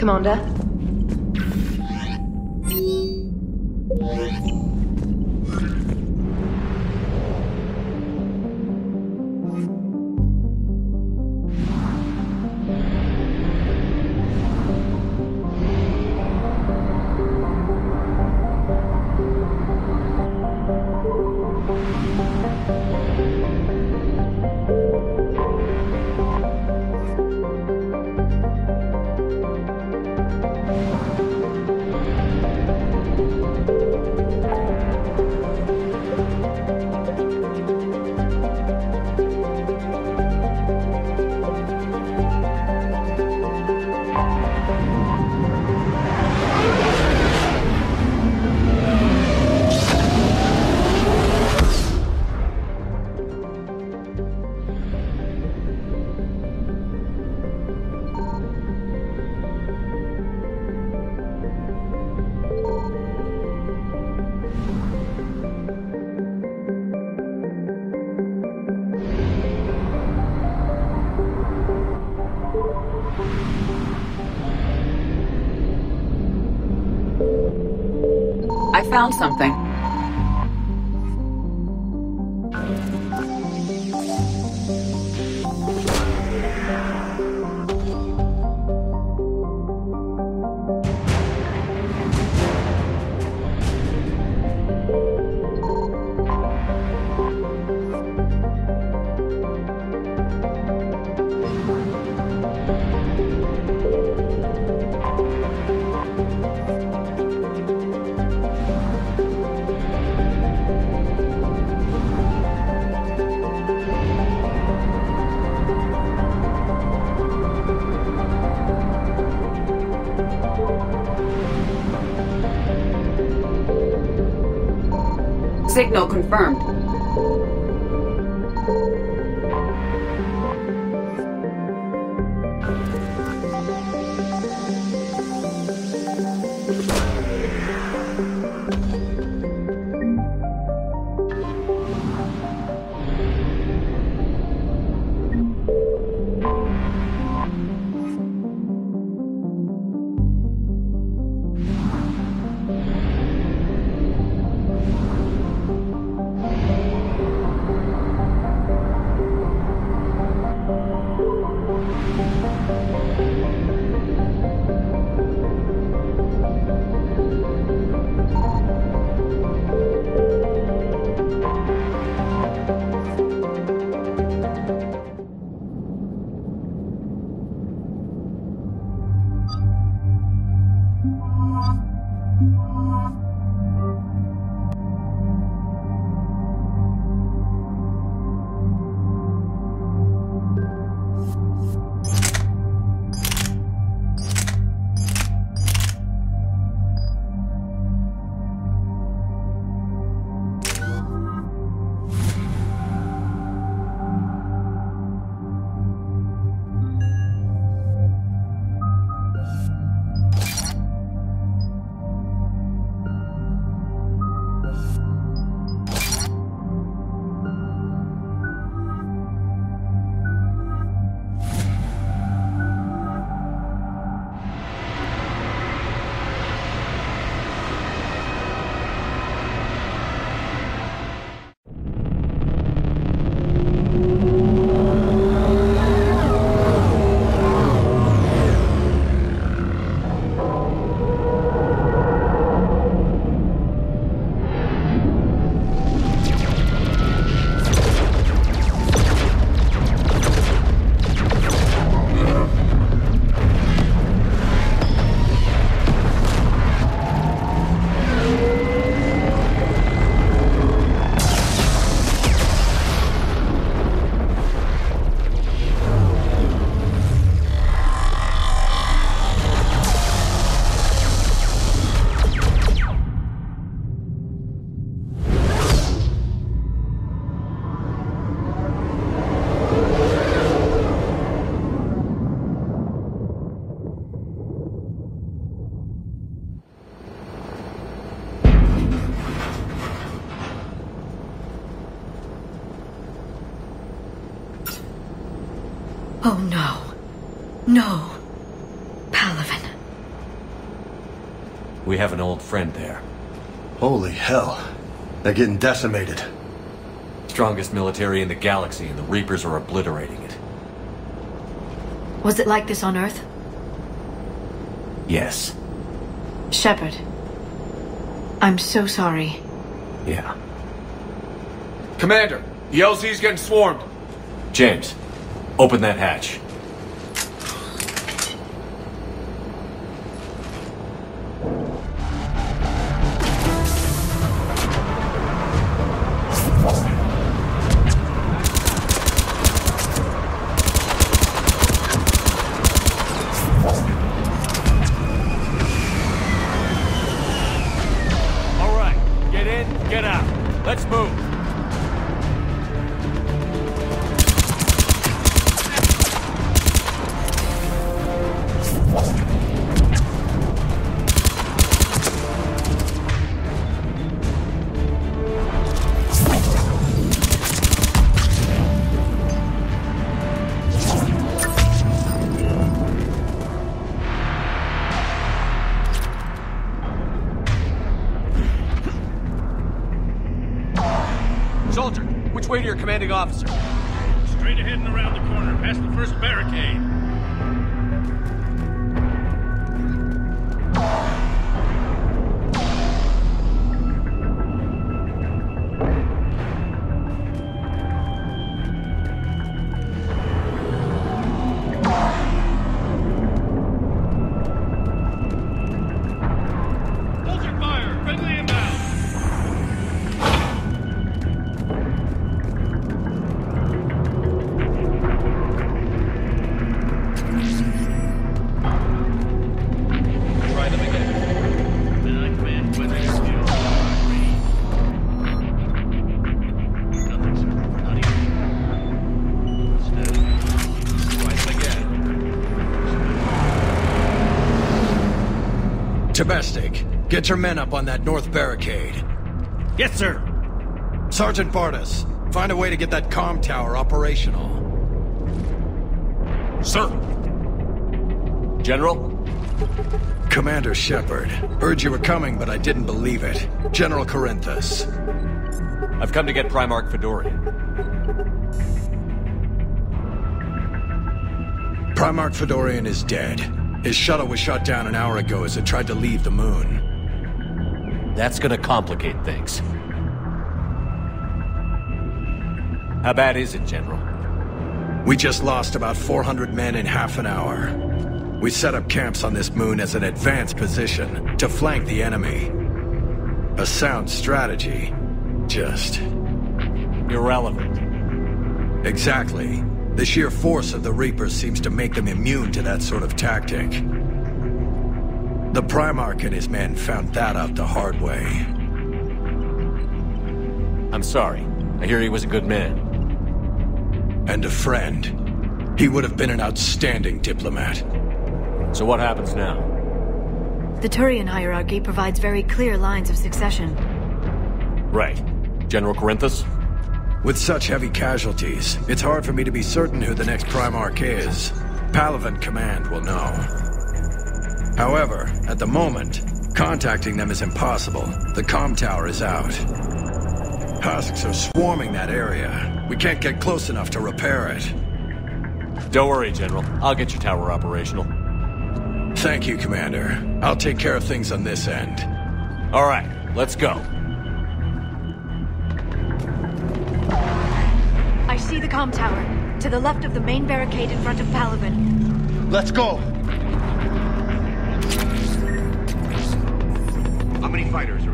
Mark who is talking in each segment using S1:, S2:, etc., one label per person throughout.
S1: Commander?
S2: Something. Confirmed.
S3: Holy hell. They're getting decimated.
S4: Strongest military in the galaxy, and the Reapers are obliterating it.
S5: Was it like this on Earth?
S4: Yes.
S5: Shepard. I'm so sorry.
S4: Yeah.
S6: Commander, the LZ's getting swarmed.
S4: James, open that hatch.
S6: Way to your commanding officer?
S7: Straight ahead and around the corner, past the first barricade.
S8: Get your men up on that north barricade.
S7: Yes, sir.
S8: Sergeant Bartis, find a way to get that comm tower operational.
S7: Sir.
S4: General?
S8: Commander Shepard, heard you were coming, but I didn't believe it. General Corinthus.
S4: I've come to get Primarch Fedorian.
S8: Primarch Fedorian is dead. His shuttle was shot down an hour ago as it tried to leave the moon.
S4: That's gonna complicate things. How bad is it, General?
S8: We just lost about 400 men in half an hour. We set up camps on this moon as an advanced position to flank the enemy. A sound strategy. Just
S4: Irrelevant.
S8: Exactly. The sheer force of the Reapers seems to make them immune to that sort of tactic. The Primarch and his men found that out the hard way.
S4: I'm sorry. I hear he was a good man.
S8: And a friend. He would have been an outstanding diplomat.
S4: So what happens now?
S5: The Turian hierarchy provides very clear lines of succession.
S4: Right. General Corinthus?
S8: With such heavy casualties, it's hard for me to be certain who the next Primarch is. Palaven Command will know. However, at the moment, contacting them is impossible. The comm tower is out. Husks are swarming that area. We can't get close enough to repair it.
S4: Don't worry, General. I'll get your tower operational.
S8: Thank you, Commander. I'll take care of things on this end.
S4: All right, let's go.
S5: I see the comm tower. To the left of the main barricade in front of Palaven.
S3: Let's go.
S7: Many fighters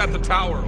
S6: at the tower.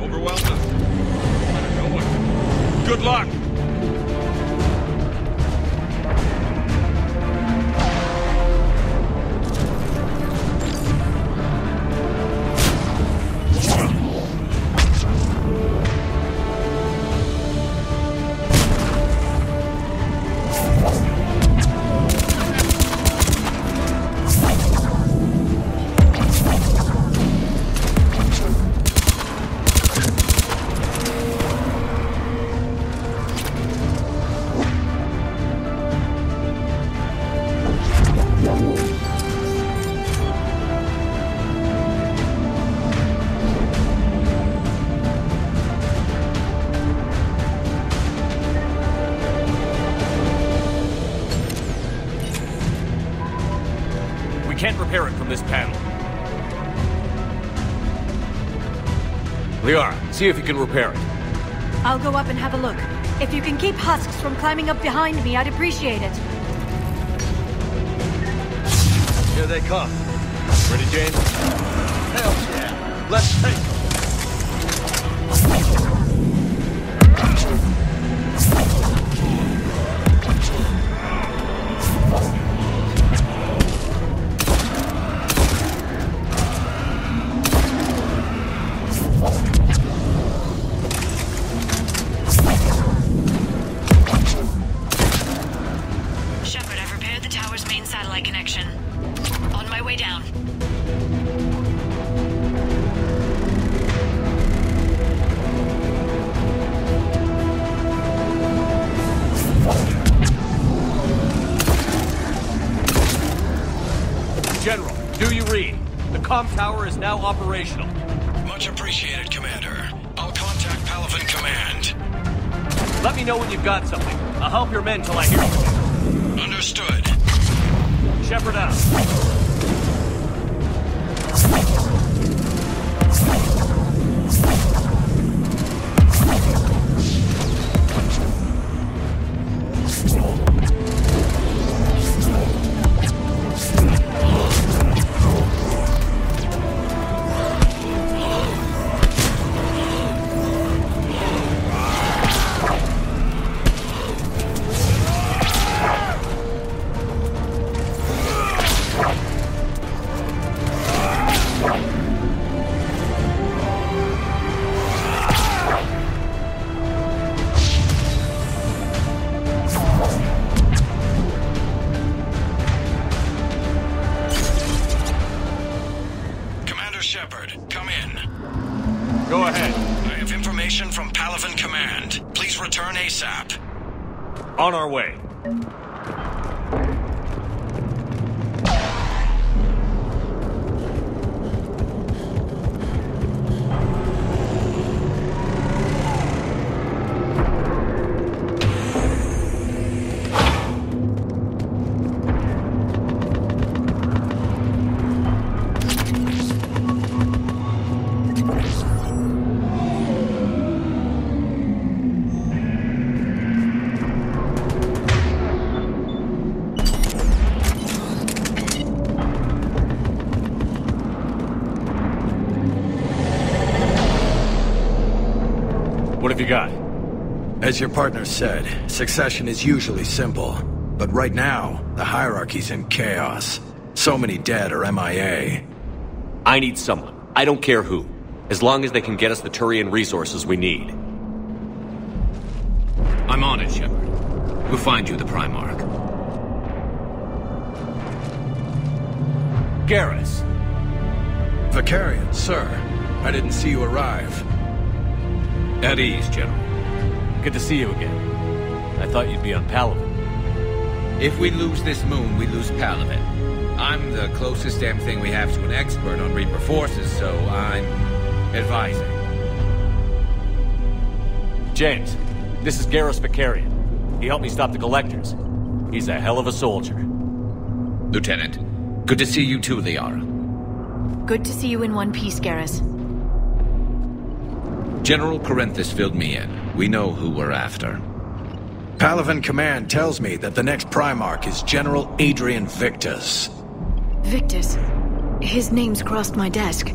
S6: See if you can repair it.
S9: I'll go up and have a look. If you can keep husks from climbing up behind me, I'd appreciate it.
S3: Here they come.
S6: Ready, James?
S3: Hell yeah. Let's take
S6: operational.
S8: Much appreciated, Commander. I'll contact Palaven Command.
S6: Let me know when you've got something. I'll help your men till I hear from
S8: Understood.
S6: you. Shepard out. What have you got?
S8: As your partner said, succession is usually simple. But right now, the hierarchy's in chaos. So many dead or MIA.
S4: I need someone. I don't care who. As long as they can get us the Turian resources we need.
S10: I'm on it, Shepard. We'll find you the Primarch.
S6: Garrus.
S8: Vakarian, sir. I didn't see you arrive.
S10: At ease, General.
S4: Good to see you again. I thought you'd be on Palaven.
S10: If we lose this moon, we lose Palaven. I'm the closest damn thing we have to an expert on Reaper forces, so I'm advising.
S4: James, this is Garrus Vakarian. He helped me stop the Collectors. He's a hell of a soldier.
S10: Lieutenant, good to see you too, Liara.
S9: Good to see you in one piece, Garrus.
S10: General Corinthus filled me in. We know who we're after.
S8: Palaven Command tells me that the next Primarch is General Adrian Victus.
S9: Victus. His name's crossed my desk.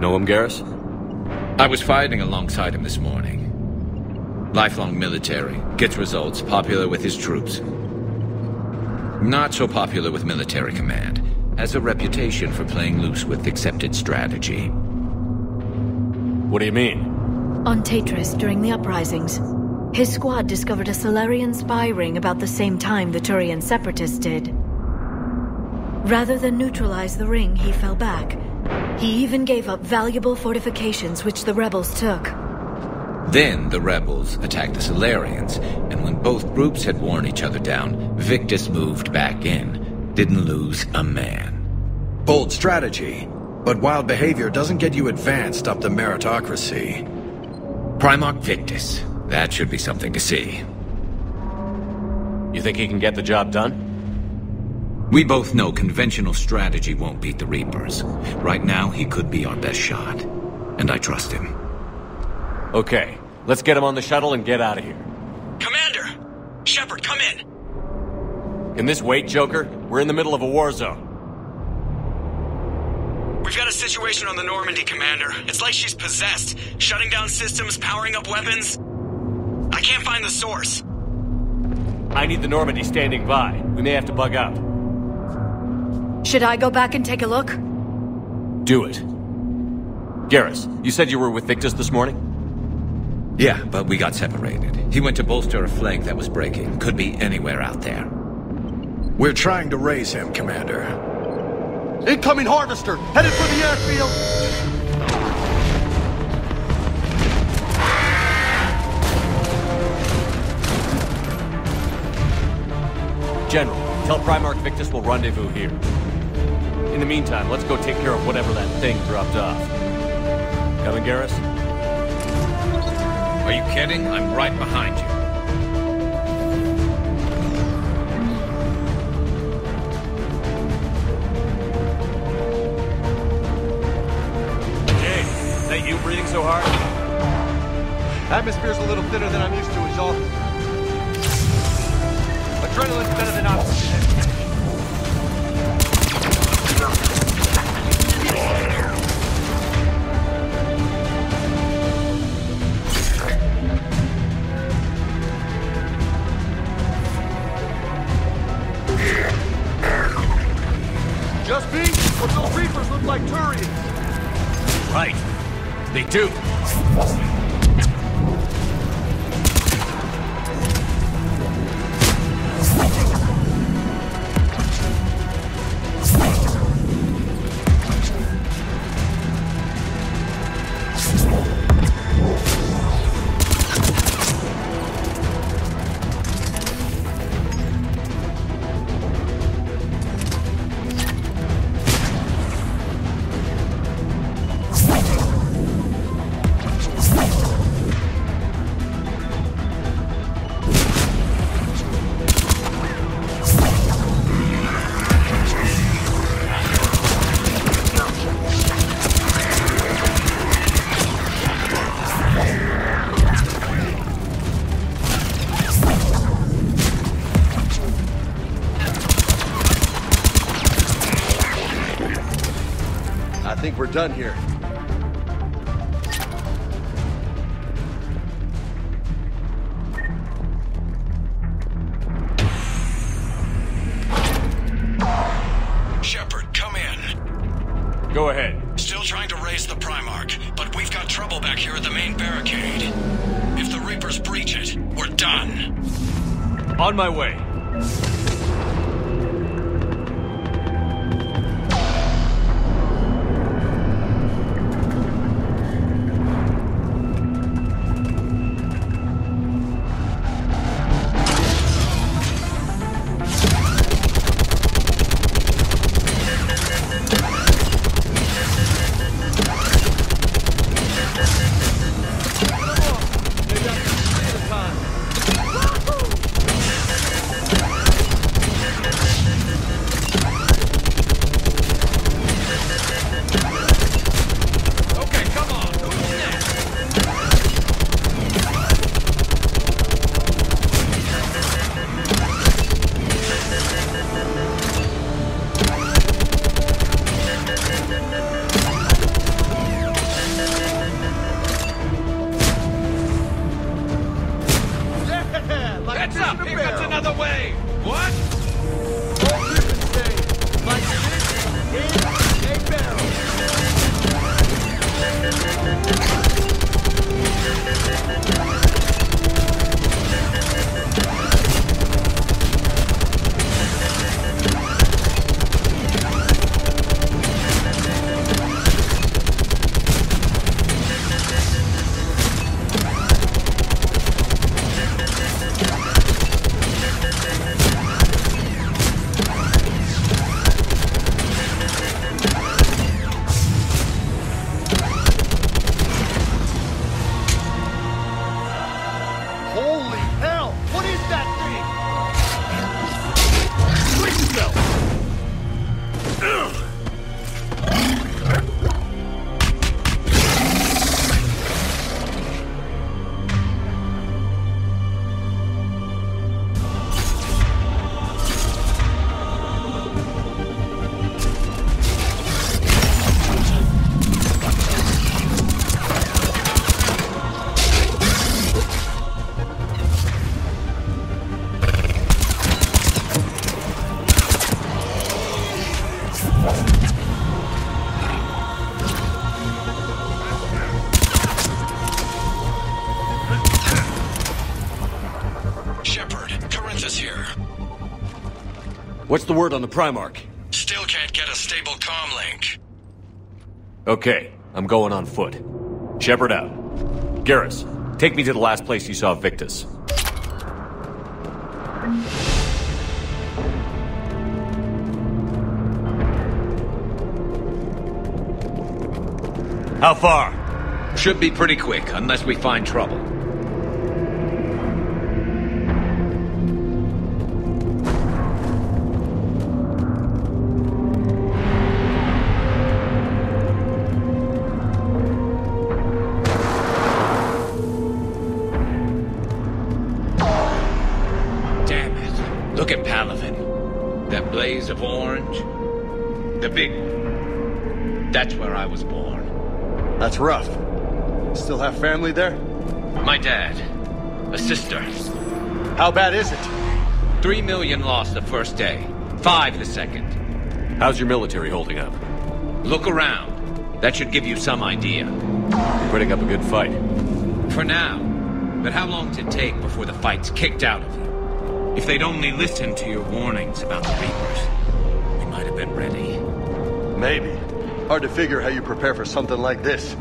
S4: Know him, Garrus?
S10: I was fighting alongside him this morning. Lifelong military, gets results, popular with his troops. Not so popular with military command. Has a reputation for playing loose with accepted strategy.
S4: What do you mean?
S9: On Taetrus, during the uprisings, his squad discovered a Salarian spy ring about the same time the Turian separatists did. Rather than neutralize the ring, he fell back. He even gave up valuable fortifications which the rebels took.
S10: Then the rebels attacked the Salarians, and when both groups had worn each other down, Victus moved back in. Didn't lose a man.
S8: Bold strategy. But wild behavior doesn't get you advanced up the meritocracy.
S10: Primarch Victus. That should be something to see.
S4: You think he can get the job done?
S10: We both know conventional strategy won't beat the Reapers. Right now, he could be our best shot. And I trust him.
S4: Okay, let's get him on the shuttle and get out of here.
S11: Commander! Shepard, come in!
S4: Can this wait, Joker? We're in the middle of a war zone.
S11: We've got a situation on the Normandy, Commander. It's like she's possessed. Shutting down systems, powering up weapons. I can't find the source.
S4: I need the Normandy standing by. We may have to bug up.
S9: Should I go back and take a look?
S4: Do it. Garrus, you said you were with Victus this morning?
S10: Yeah, but we got separated. He went to bolster a flank that was breaking. Could be anywhere out there.
S8: We're trying to raise him, Commander.
S3: Incoming harvester! Headed for the airfield!
S4: General, tell Primarch Victus we'll rendezvous here. In the meantime, let's go take care of whatever that thing dropped off. Coming, Garrus?
S10: Are you kidding? I'm right behind you.
S6: That you breathing so hard?
S3: Atmosphere's a little thinner than I'm used to, is all.
S6: Adrenaline's better than oxygen.
S3: Just me? Or those Reapers look like Turians?
S4: Right. They do.
S3: Done here.
S4: What's the word on the Primarch?
S11: Still can't get a stable comm link.
S4: Okay, I'm going on foot. Shepard out. Garrus, take me to the last place you saw Victus. How far?
S10: Should be pretty quick, unless we find trouble.
S3: Rough. Still have family there?
S10: My dad. A sister.
S3: How bad is it?
S10: Three million lost the first day. Five the second.
S4: How's your military holding up?
S10: Look around. That should give you some idea.
S4: You're putting up a good fight.
S10: For now. But how long does it take before the fight's kicked out of you? If they'd only listened to your warnings about the Reapers, we might have been ready.
S3: Maybe. Hard to figure how you prepare for something like this.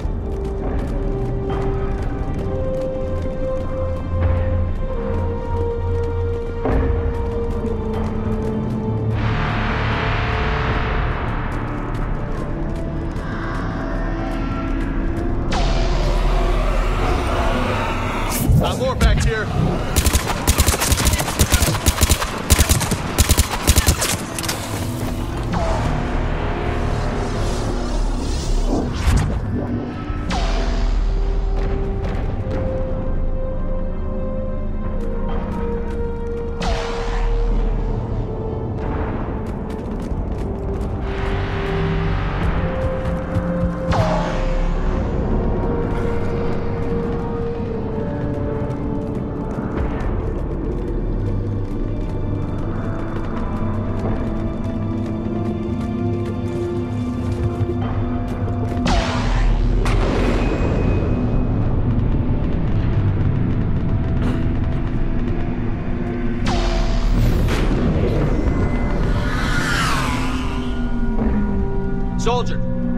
S6: Soldier,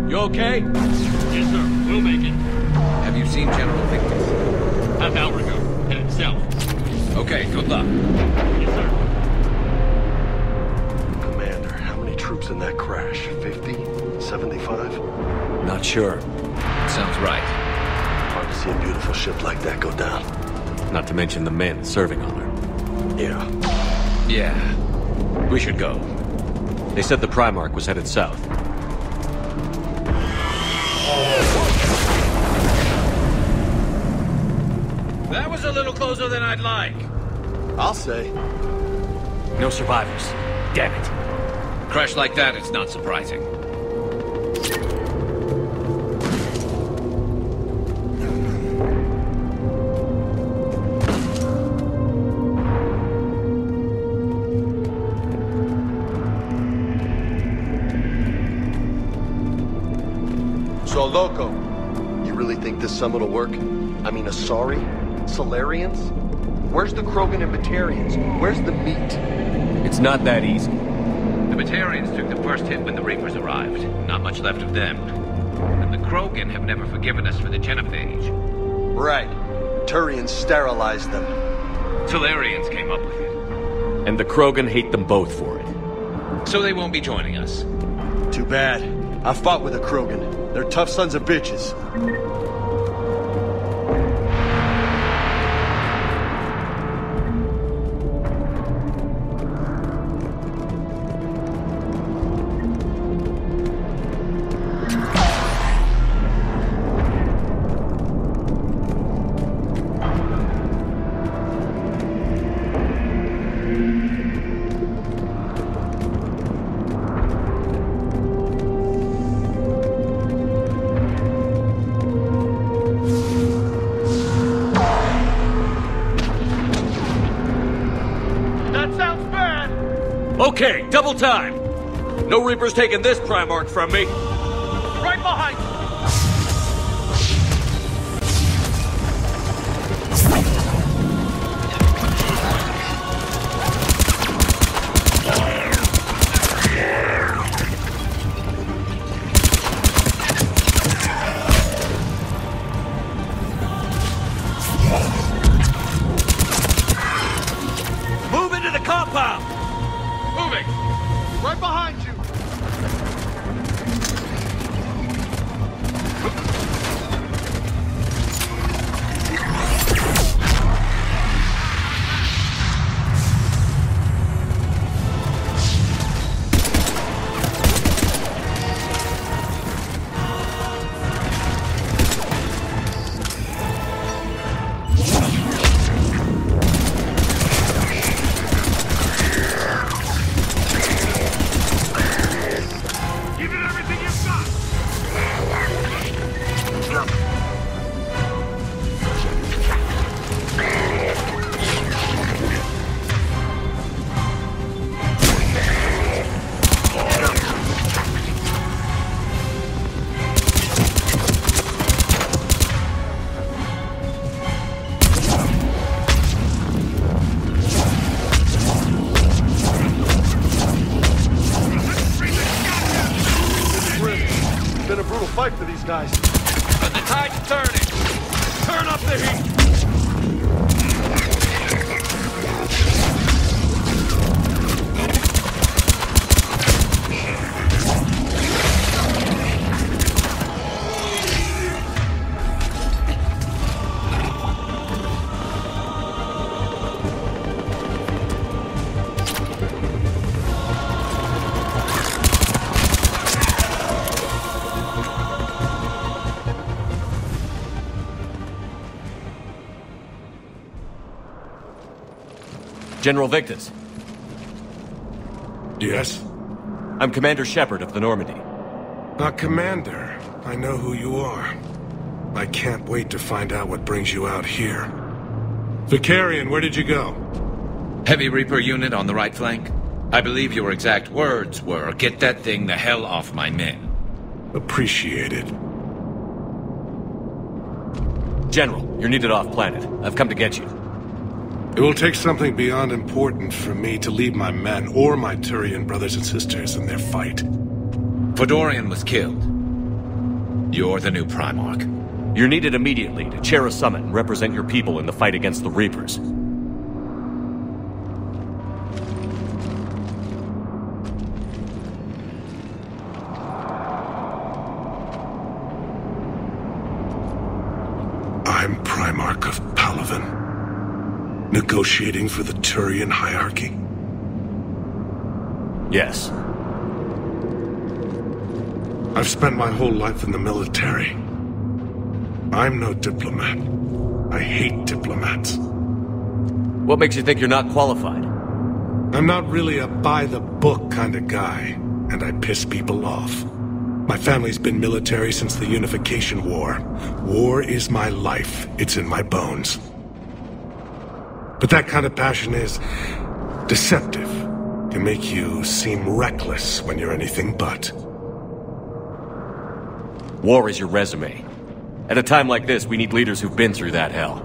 S6: you okay?
S7: Yes, sir. We'll make it.
S10: Have you seen General Victus?
S7: Half hour ago. Headed south.
S10: Okay, good luck.
S7: Yes, sir.
S3: Commander, how many troops in that crash? 50? 75?
S4: Not sure.
S10: Sounds right.
S3: Hard to see a beautiful ship like that go down.
S4: Not to mention the men serving on her.
S3: Yeah.
S10: Yeah. We should go.
S4: They said the Primarch was headed south.
S10: Was a little closer than I'd like.
S3: I'll say.
S4: No survivors. Damn it.
S10: Crash like that, it's not surprising.
S3: So, Lola, you really think this summit will work? I mean, Asari? Salarians? Where's the Krogan and Batarians? Where's the meat?
S4: It's not that easy.
S10: The Batarians took the first hit when the Reapers arrived. Not much left of them. And the Krogan have never forgiven us for the Genophage.
S3: Right. Turians sterilized them.
S10: Salarians came up with it.
S4: And the Krogan hate them both for it.
S10: So they won't be joining us.
S3: Too bad. I fought with a Krogan. They're tough sons of bitches.
S4: Time. No Reapers taking this Primarch from me. General Victus.
S12: Yes?
S4: I'm Commander Shepard of the Normandy.
S12: A commander. I know who you are. I can't wait to find out what brings you out here. Vakarian, where did you go?
S10: Heavy Reaper unit on the right flank. I believe your exact words were, get that thing the hell off my men.
S12: Appreciated.
S4: General, you're needed off planet. I've come to get you.
S12: It will take something beyond important for me to leave my men or my Turian brothers and sisters in their fight.
S10: Fedorian was killed. You're the new Primarch.
S4: You're needed immediately to chair a summit and represent your people in the fight against the Reapers.
S12: I'm Primarch of Palaven. Negotiating for the Turian hierarchy.
S4: Yes.
S12: I've spent my whole life in the military. I'm no diplomat. I hate diplomats.
S4: What makes you think you're not qualified?
S12: I'm not really a by-the-book kind of guy, and I piss people off. My family's been military since the Unification War. War is my life. It's in my bones. But that kind of passion is deceptive. Can make you seem reckless when you're anything but.
S4: War is your resume. At a time like this, we need leaders who've been through that hell.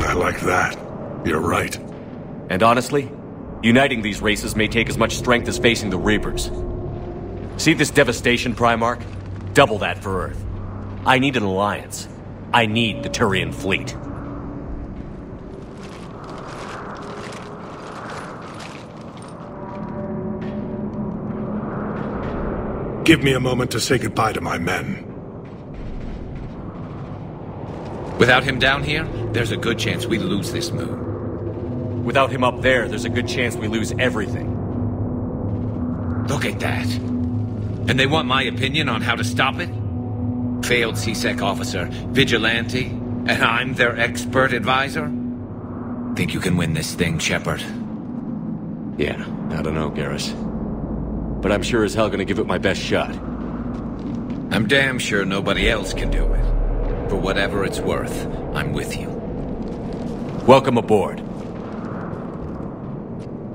S12: I like that. You're right.
S4: And honestly, uniting these races may take as much strength as facing the Reapers. See this devastation, Primarch? Double that for Earth. I need an alliance. I need the Turian fleet.
S12: Give me a moment to say goodbye to my men.
S10: Without him down here, there's a good chance we lose this moon.
S4: Without him up there, there's a good chance we lose everything.
S10: Look at that. And they want my opinion on how to stop it? Failed C-Sec officer, vigilante, and I'm their expert advisor? Think you can win this thing, Shepard?
S4: Yeah, I don't know, Garrus. But I'm sure as hell gonna give it my best shot.
S10: I'm damn sure nobody else can do it. For whatever it's worth, I'm with you.
S4: Welcome aboard.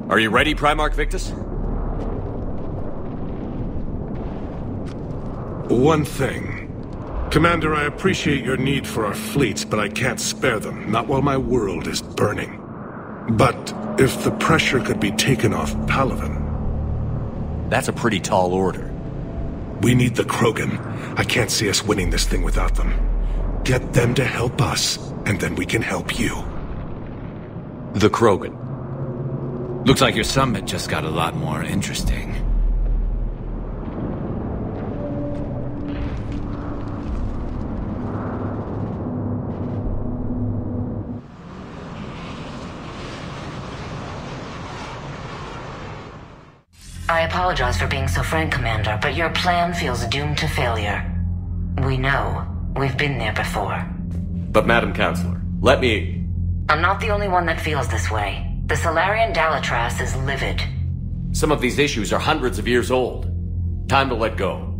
S4: Are you ready, Primarch Victus?
S12: One thing. Commander, I appreciate your need for our fleets, but I can't spare them, not while my world is burning. But if the pressure could be taken off Palaven...
S4: That's a pretty tall order.
S12: We need the Krogan. I can't see us winning this thing without them. Get them to help us, and then we can help you.
S4: The Krogan.
S10: Looks like your summit just got a lot more interesting.
S13: I apologize for being so frank, Commander, but your plan feels doomed to failure. We know. We've been there before.
S4: But Madam Councilor, let me...
S13: I'm not the only one that feels this way. The Salarian Dalatrass is livid.
S4: Some of these issues are hundreds of years old. Time to let go.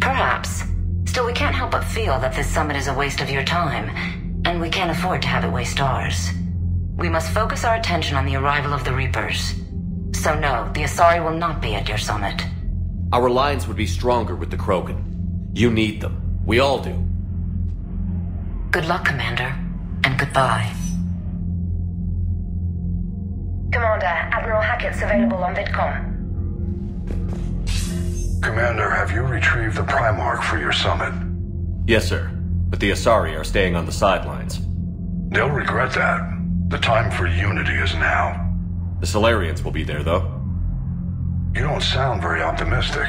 S13: Perhaps. Still, we can't help but feel that this summit is a waste of your time, and we can't afford to have it waste ours. We must focus our attention on the arrival of the Reapers. So no, the Asari will not be at your summit.
S4: Our alliance would be stronger with the Krogan. You need them. We all do.
S13: Good luck, Commander, and goodbye.
S1: Commander, Admiral Hackett's available on VidCom.
S14: Commander, have you retrieved the Primarch for your summit?
S4: Yes, sir. But the Asari are staying on the sidelines.
S14: They'll regret that. The time for unity is now.
S4: The Salarians will be there, though.
S14: You don't sound very optimistic.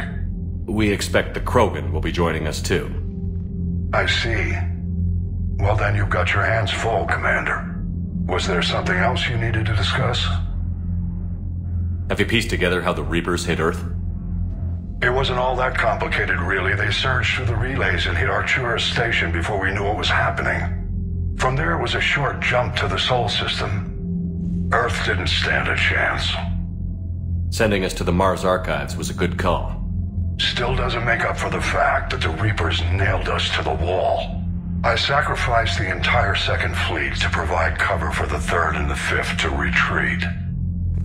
S4: We expect the Krogan will be joining us too.
S14: I see. Well then you've got your hands full, Commander. Was there something else you needed to discuss?
S4: Have you pieced together how the Reapers hit Earth?
S14: It wasn't all that complicated, really. They surged through the relays and hit Arcturus station before we knew what was happening. From there, it was a short jump to the Sol system. Earth didn't stand a chance.
S4: Sending us to the Mars archives was a good call.
S14: Still doesn't make up for the fact that the Reapers nailed us to the wall. I sacrificed the entire Second Fleet to provide cover for the Third and the Fifth to retreat.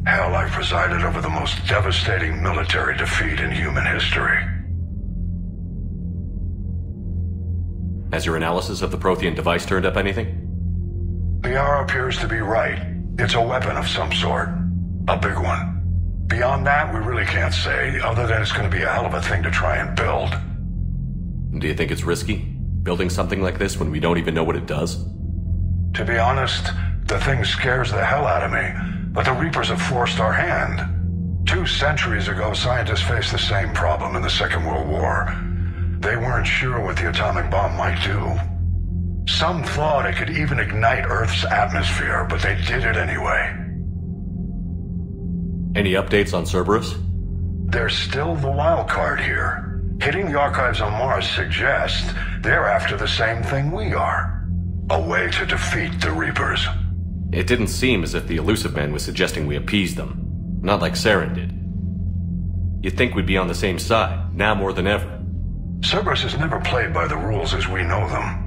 S14: Hell, I presided over the most devastating military defeat in human history.
S4: Has your analysis of the Prothean device turned up anything?
S14: The Liara appears to be right. It's a weapon of some sort. A big one. Beyond that, we really can't say, other than it's going to be a hell of a thing to try and build.
S4: Do you think it's risky? Building something like this when we don't even know what it does?
S14: To be honest, the thing scares the hell out of me, but the Reapers have forced our hand. Two centuries ago, scientists faced the same problem in the Second World War. They weren't sure what the atomic bomb might do. Some thought it could even ignite Earth's atmosphere, but they did it anyway.
S4: Any updates on Cerberus?
S14: They're still the wild card here. Hitting the archives on Mars suggests they're after the same thing we are. A way to defeat the Reapers.
S4: It didn't seem as if the Illusive Man was suggesting we appease them. Not like Saren did. You'd think we'd be on the same side, now more than ever.
S14: Cerberus has never played by the rules as we know them.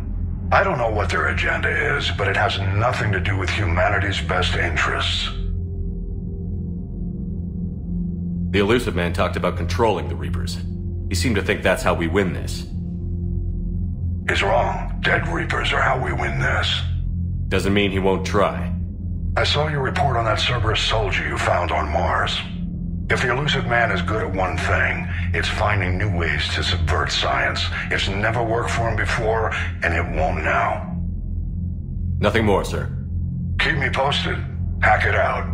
S14: I don't know what their agenda is, but it has nothing to do with humanity's best interests.
S4: The Illusive Man talked about controlling the Reapers. He seemed to think that's how we win this.
S14: He's wrong. Dead Reapers are how we win this.
S4: Doesn't mean he won't try.
S14: I saw your report on that Cerberus soldier you found on Mars. If the Illusive Man is good at one thing, it's finding new ways to subvert science. It's never worked for him before, and it won't now.
S4: Nothing more, sir.
S14: Keep me posted. Hackett out.